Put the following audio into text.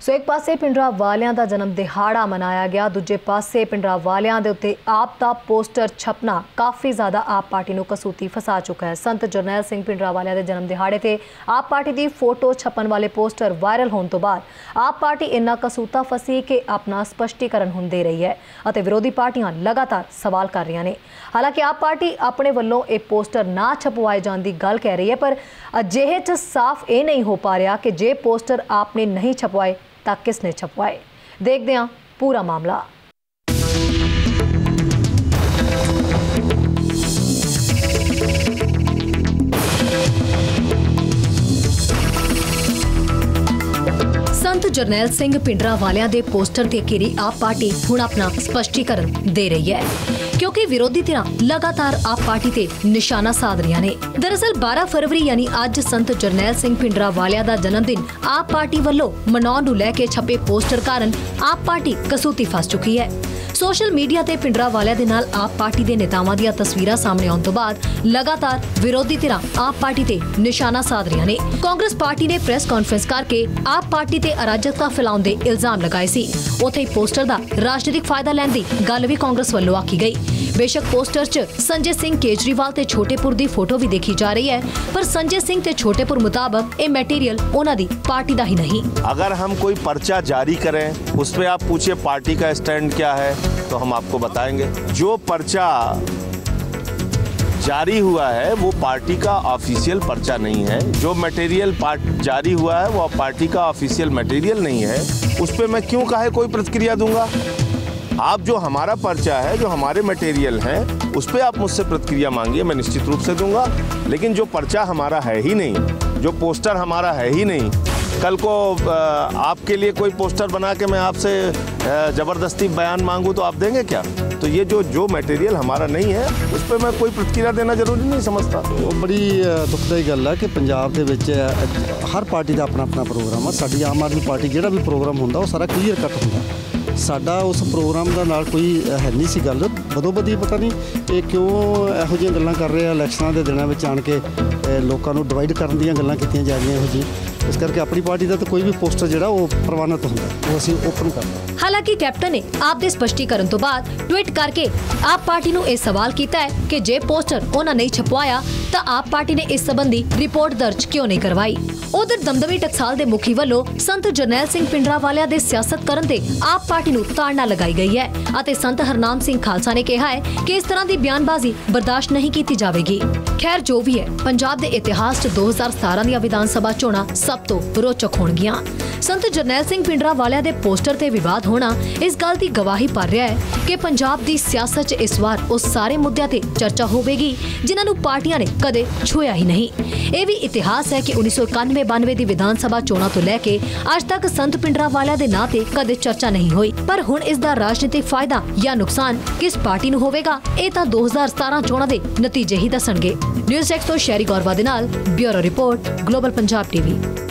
ਸੋ ਇੱਕ ਪਾਸੇ ਪਿੰਡਰਾ ਵਾਲਿਆਂ ਦਾ ਜਨਮ ਦਿਹਾੜਾ ਮਨਾਇਆ ਗਿਆ, ਦੂਜੇ ਪਾਸੇ ਪਿੰਡਰਾ ਵਾਲਿਆਂ ਦੇ ਉੱਤੇ ਆਪ ਦਾ ਪੋਸਟਰ ਛਪਣਾ ਕਾਫੀ ਜ਼ਿਆਦਾ ਆਪ ਪਾਰਟੀ ਨੂੰ ਕਸੂਤੀ ਫਸਾ ਚੁੱਕਾ ਹੈ। ਸੰਤ ਜਰਨੈਲ ਸਿੰਘ ਪਿੰਡਰਾ ਵਾਲਿਆਂ ਦੇ ਜਨਮ ਦਿਹਾੜੇ ਤੇ ਆਪ ਪਾਰਟੀ ਦੀ ਫੋਟੋ ਛਪਣ ਵਾਲੇ ਪੋਸਟਰ ਵਾਇਰਲ ਹੋਣ ਤੋਂ ਬਾਅਦ ਆਪ ਪਾਰਟੀ ਇੰਨਾ ਕਸੂਤਾ ਫਸੀ ਕਿ ਆਪਣਾ ਸਪਸ਼ਟੀਕਰਨ ਹੁਣ ਦੇ ਰਹੀ ਹੈ ਅਤੇ ਵਿਰੋਧੀ ਪਾਰਟੀਆਂ ਲਗਾਤਾਰ ਸਵਾਲ ਕਰ ਰਹੀਆਂ ਨੇ। ਹਾਲਾਂਕਿ ਆਪ ਪਾਰਟੀ ਆਪਣੇ ਵੱਲੋਂ ਇਹ ਪੋਸਟਰ ਨਾ ਛਪਵਾਏ ਜਾਣ ਦੀ ਗੱਲ ਕਹਿ ਰਹੀ ਹੈ, ਪਰ ਅਜਿਹੇ 'ਚ ਸਾਫ਼ ਇਹ ਨਹੀਂ ਹੋ ਪਾ ਰਿਹਾ ਕਿ ਜੇ ਪੋਸਟਰ ਆਪਨੇ ਨਹੀਂ ਛਪਵਾਏ ਤਾਂ ਕਿਸ ਨੇ ਛਪਵਾਏ ਦੇਖਦੇ ਹਾਂ ਪੂਰਾ ਮਾਮਲਾ ਸੰਤ ਜਰਨੈਲ ਸਿੰਘ ਪਿੰਡਰਾ ਵਾਲਿਆਂ ਦੇ ਪੋਸਟਰ ਤੇ ਘਿਰੀ ਆਪ ਪਾਰਟੀ ਹੁਣ ਆਪਣਾ ਸਪਸ਼ਟੀਕਰਨ ਦੇ ਰਹੀ ਹੈ ਕਿਉਂਕਿ ਵਿਰੋਧੀ ਧਿਰਾਂ ਲਗਾਤਾਰ ਆਪ ਪਾਰਟੀ ਤੇ ਨਿਸ਼ਾਨਾ ਸਾਧ ਰਹੀਆਂ ਨੇ ਦਰਅਸਲ 12 ਫਰਵਰੀ ਯਾਨੀ ਅੱਜ ਸੰਤ ਜਰਨੈਲ ਸਿੰਘ ਪਿੰਡਰਾ ਵਾਲਿਆਂ ਦਾ ਜਨਮ ਦਿਨ ਆਪ ਪਾਰਟੀ ਵੱਲੋਂ ਮਨਾਉਣ ਨੂੰ ਲੈ ਕੇ ਛਪੇ ਪੋਸਟਰ ਕਾਰਨ ਆਪ ਪਾਰਟੀ ਕਸੂਤੀ ਫਸ ਚੁੱਕੀ ਹੈ ਸੋਸ਼ਲ ਮੀਡੀਆ ਤੇ ਪਿੰਡਰਾ ਵਾਲਿਆਂ ਦੇ ਨਾਲ ਆਪ ਪਾਰਟੀ ਦੇ ਨੇਤਾਵਾਂ ਦੀਆਂ ਤਸਵੀਰਾਂ ਸਾਹਮਣੇ ਆਉਣ ਤੋਂ ਬਾਅਦ ਲਗਾਤਾਰ ਵਿਰੋਧੀ ਧਿਰਾਂ ਆਪ ਪਾਰਟੀ ਤੇ ਨਿਸ਼ਾਨਾ ਸਾਧ ਰਹੀਆਂ ਨੇ ਕਾਂਗਰਸ ਪਾਰਟੀ ਨੇ ਪ੍ਰੈਸ ਕਾਨਫਰੰਸ ਕਰਕੇ ਆਪ ਪਾਰਟੀ ਤੇ ਅਰਾਜਕਤਾ ਫੈਲਾਉਣ ਦੇ ਇਲਜ਼ਾਮ ਲਗਾਏ ਸੀ ਉੱਥੇ ਹੀ ਪੋਸਟਰ ਦਾ ਰਾਜਨੀਤਿਕ ਫਾਇਦਾ ਲੈਣ ਦੀ ਗੱਲ ਵੀ ਕਾਂਗਰਸ ਵੱਲੋਂ ਆਖੀ ਗਈ ਬੇਸ਼ੱਕ ਪੋਸਟਰ 'ਚ ਸੰਜੇ ਸਿੰਘ ਕੇਜਰੀਵਾਲ ਤੇ ਛੋਟੇਪੁਰ ਦੀ ਫੋਟੋ ਵੀ ਦੇਖੀ ਜਾ ਰਹੀ ਹੈ ਪਰ ਸੰਜੇ ਸਿੰਘ ਤੇ ਛੋਟੇਪੁਰ ਮੁਤਾਬਕ ਇਹ ਮਟੀਰੀਅਲ ਉਹਨਾਂ ਦੀ ਪਾਰਟੀ ਦਾ ਹੀ ਨਹੀਂ अगर हम कोई पर्चा जारी करें उस पर आप पूछिए पार्टी का स्टैंड क्या है तो हम आपको बताएँगे। जो पर्चा जारी हुआ है, वो पार्टी का ऑफिशियल पर्चा नहीं है। जो मटेरियल पार्ट जारी हुआ है, वो पार्टी का ऑफिशियल मटेरियल नहीं है। उस पर मैं क्यों काहे कोई प्रतिक्रिया दूँगा? आप जो हमारा पर्चा है, जो हमारे मटेरियल हैं, उस पर आप मुझसे प्रतिक्रिया मांगिए, मैं निश्चित रूप से दूँगा। लेकिन जो पर्चा हमारा है ही नहीं, जो पोस्टर हमारा है ही नहीं कल को अ, आपके लिए कोई पोस्टर बना के मैं आपसे अ, ज़बरदस्ती बयान मांगूं तो आप देंगे क्या तो ये जो जो मटेरियल हमारा नहीं है उस पर मैं कोई प्रतिक्रिया देना जरूरी नहीं समझता ਉਹ ਬੜੀ ਅ, ਦੁਖਦਾਈ ਗੱਲ ਆ ਕਿ ਪੰਜਾਬ ਦੇ ਵਿੱਚ ਅ, ਹਰ ਪਾਰਟੀ ਦਾ ਆਪਣਾ ਆਪਣਾ ਪ੍ਰੋਗਰਾਮ ਆ ਸਾਡੀ ਆਮ ਆਦਮੀ ਪਾਰਟੀ ਜਿਹੜਾ ਵੀ ਪ੍ਰੋਗਰਾਮ ਹੁੰਦਾ ਉਹ ਸਾਰਾ ਕਲੀਅਰ ਕੱਟ ਹੁੰਦਾ ਸਾਡਾ ਉਸ ਪ੍ਰੋਗਰਾਮ ਦਾ ਨਾਲ ਕੋਈ ਅ, ਹੈ ਨਹੀਂ ਸੀ ਗੱਲ ਬਦੋ ਬਦੀ ਪਤਾ ਨਹੀਂ ਇਹ ਕਿਉਂ ਇਹੋ ਜਿਹੀਆਂ ਗੱਲਾਂ ਕਰ ਰਹੇ ਆ ਇਲੈਕਸ਼ਨਾਂ ਦੇ ਦਿਨਾਂ ਵਿੱਚ ਆਣ ਕੇ ਅ, ਲੋਕਾਂ ਨੂੰ ਡਿਵਾਈਡ ਕਰਨ ਦੀਆਂ ਗੱਲਾਂ ਕੀਤੀਆਂ ਜਾ ਰਹੀਆਂ ਇਹੋ ਜੀ ਇਸ ਕਰਕੇ ਆਪਣੀ ਪਾਰਟੀ ਦਾ ਤਾਂ ਕੋਈ ਵੀ ਪੋਸਟਰ ਜਿਹੜਾ ਉਹ ਪ੍ਰਵਾਨਿਤ ਹੁੰਦਾ, ਉਹ ਅਸੀਂ ਓਪਨ ਕਰਦੇ ਹਾਲਾਂਕਿ ਕੈਪਟਨ ਨੇ ਆਪ ਦੇ ਸਪਸ਼ਟੀਕਰਨ ਤੋਂ ਬਾਅਦ ਟਵੀਟ ਕਰਕੇ ਆਪ ਪਾਰਟੀ ਨੂੰ ਇਹ ਸਵਾਲ ਕੀਤਾ ਹੈ ਕਿ ਜੇ ਪੋਸਟਰ ਉਹਨਾਂ ਨਹੀਂ ਛਪਵਾਇਆ ਤਾਂ ਆਪ ਪਾਰਟੀ ਨੇ ਇਸ ਸੰਬੰਧੀ ਰਿਪੋਰਟ ਦਰਜ ਕਿਉਂ ਨਹੀਂ ਕਰਵਾਈ? ਉਧਰ ਦਮਦਮੀ ਟਕਸਾਲ ਦੇ ਮੁਖੀ ਵੱਲੋਂ ਸੰਤ ਜਰਨੈਲ ਸਿੰਘ ਪਿੰਡਰਾ ਵਾਲਿਆਂ ਦੇ ਸਿਆਸਤ ਕਰਨ ਤੇ ਆਪ ਪਾਰਟੀ ਨੂੰ ਤਾੜਨਾ ਲਗਾਈ ਗਈ ਹੈ ਅਤੇ ਸੰਤ ਹਰਨਾਮ ਸਿੰਘ ਖਾਲਸਾ ਨੇ ਕਿਹਾ ਹੈ ਕਿ ਇਸ ਤਰ੍ਹਾਂ ਦੀ ਬਿਆਨਬਾਜ਼ੀ ਬਰਦਾਸ਼ਤ ਨਹੀਂ ਕੀਤੀ ਜਾਵੇਗੀ। ਖੈਰ, ਜੋ ਵੀ ਹੈ, ਪੰਜਾਬ ਦੇ ਇਤਿਹਾਸ 'ਚ 2017 ਦੀਆਂ ਵਿਧਾਨ ਸਭਾ ਚੋਣਾਂ ਸਭ ਤੋਂ ਰੋਚਕ ਹੋਣਗੀਆਂ। ਸੰਤ ਜਰਨੈਲ ਸਿੰਘ ਪਿੰਡਰਾ ਵਾਲਿਆਂ ਦੇ ਪੋਸਟਰ ਤੇ ਵਿਵਾਦ ਹੋਣਾ ਇਸ ਗੱਲ ਦੀ ਗਵਾਹੀ ਭਰ ਰਿਹਾ ਹੈ ਕਿ ਪੰਜਾਬ ਦੀ ਸਿਆਸਤ 'ਚ ਇਸ ਵਾਰ ਉਸ ਸਾਰੇ ਮੁੱਦਿਆਂ ਤੇ ਚਰਚਾ ਹੋਵੇਗੀ, ਜਿਨ੍ਹਾਂ ਨੂੰ ਪਾਰਟੀਆਂ ਨੇ ਕਦੇ ਛੂਇਆ ਹੀ ਨਹੀਂ ਇਹ ਵੀ ਇਤਿਹਾਸ ਹੈ ਕਿ 1991-92 ਦੀ ਵਿਧਾਨ ਸਭਾ ਚੋਣਾਂ ਤੋਂ ਲੈ ਕੇ ਅੱਜ ਤੱਕ ਸੰਤ ਪਿੰਡਰਾ ਵਾਲਿਆਂ ਦੇ ਨਾਂ ਤੇ ਕਦੇ ਚਰਚਾ ਨਹੀਂ ਹੋਈ ਪਰ ਹੁਣ ਇਸ ਦਾ ਰਾਜਨੀਤਿਕ ਫਾਇਦਾ ਜਾਂ ਨੁਕਸਾਨ ਕਿਸ ਪਾਰਟੀ ਨੂੰ ਹੋਵੇਗਾ ਇਹ ਤਾਂ 2017 ਚੋਣਾਂ ਦੇ ਨਤੀਜੇ ਹੀ ਦੱਸਣਗੇ ਨਿਊਜ਼ ਡੈਸਕ ਤੋਂ ਸ਼ੈਰੀ ਗੌਰਵਾ ਦੇ ਨਾਲ bureau report Global Punjab TV